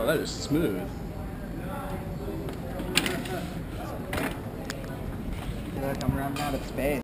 Oh, that is smooth. I feel like I'm running out of space.